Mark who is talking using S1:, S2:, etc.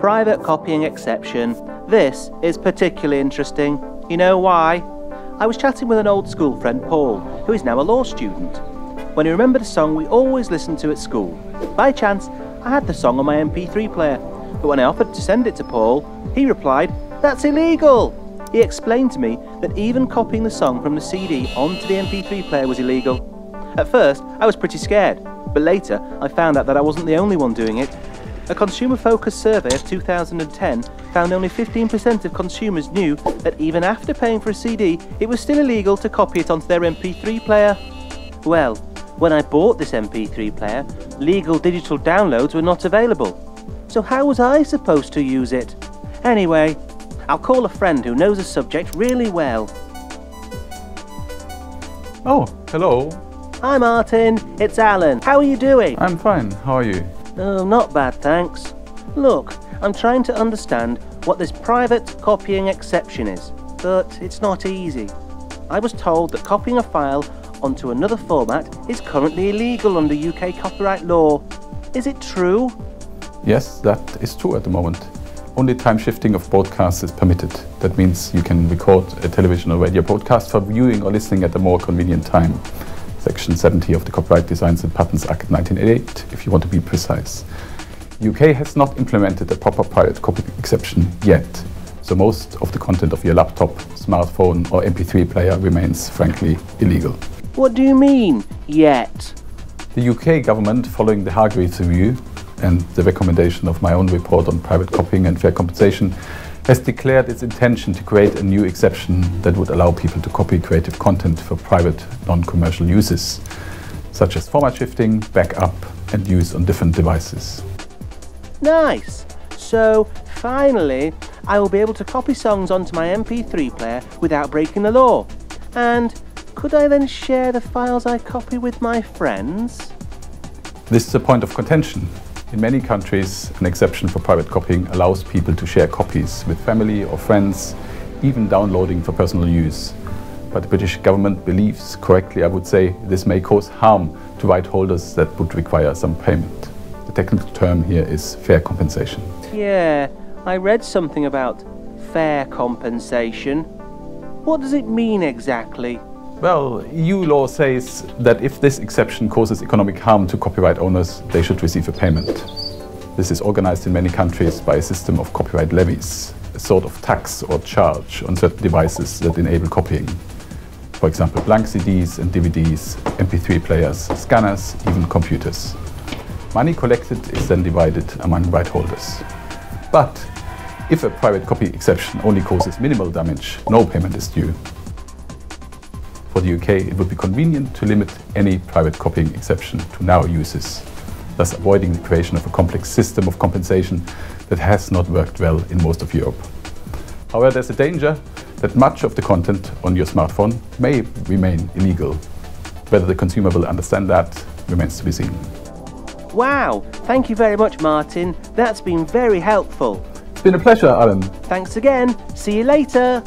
S1: Private copying exception. This is particularly interesting. You know why? I was chatting with an old school friend, Paul, who is now a law student. When he remembered a song we always listened to at school. By chance, I had the song on my MP3 player, but when I offered to send it to Paul, he replied, That's illegal! He explained to me that even copying the song from the CD onto the MP3 player was illegal. At first, I was pretty scared, but later I found out that I wasn't the only one doing it. A consumer focused survey of 2010 found only 15% of consumers knew that even after paying for a CD, it was still illegal to copy it onto their MP3 player. Well, when I bought this MP3 player, legal digital downloads were not available. So how was I supposed to use it? Anyway, I'll call a friend who knows the subject really well.
S2: Oh, hello.
S1: Hi Martin, it's Alan. How are you doing?
S2: I'm fine. How are you?
S1: Oh, not bad, thanks. Look, I'm trying to understand what this private copying exception is, but it's not easy. I was told that copying a file onto another format is currently illegal under UK copyright law. Is it true?
S2: Yes, that is true at the moment. Only time shifting of broadcasts is permitted. That means you can record a television or radio broadcast for viewing or listening at a more convenient time. Section 70 of the Copyright Designs and Patents Act 1988, if you want to be precise. UK has not implemented a proper private copy exception yet, so most of the content of your laptop, smartphone or MP3 player remains frankly illegal.
S1: What do you mean, yet?
S2: The UK government, following the Hargreaves Review and the recommendation of my own report on private copying and fair compensation, has declared its intention to create a new exception that would allow people to copy creative content for private, non-commercial uses, such as format shifting, backup, and use on different devices.
S1: Nice! So, finally, I will be able to copy songs onto my MP3 player without breaking the law. And could I then share the files I copy with my friends?
S2: This is a point of contention. In many countries, an exception for private copying allows people to share copies with family or friends, even downloading for personal use. But the British government believes, correctly I would say, this may cause harm to right holders that would require some payment. The technical term here is fair compensation.
S1: Yeah, I read something about fair compensation. What does it mean exactly?
S2: Well, EU law says that if this exception causes economic harm to copyright owners, they should receive a payment. This is organized in many countries by a system of copyright levies, a sort of tax or charge on certain devices that enable copying. For example, blank CDs and DVDs, MP3 players, scanners, even computers. Money collected is then divided among right holders. But if a private copy exception only causes minimal damage, no payment is due. For the UK, it would be convenient to limit any private copying exception to narrow uses, thus avoiding the creation of a complex system of compensation that has not worked well in most of Europe. However, there's a danger that much of the content on your smartphone may remain illegal. Whether the consumer will understand that remains to be seen.
S1: Wow, thank you very much, Martin. That's been very helpful.
S2: It's been a pleasure, Alan.
S1: Thanks again. See you later.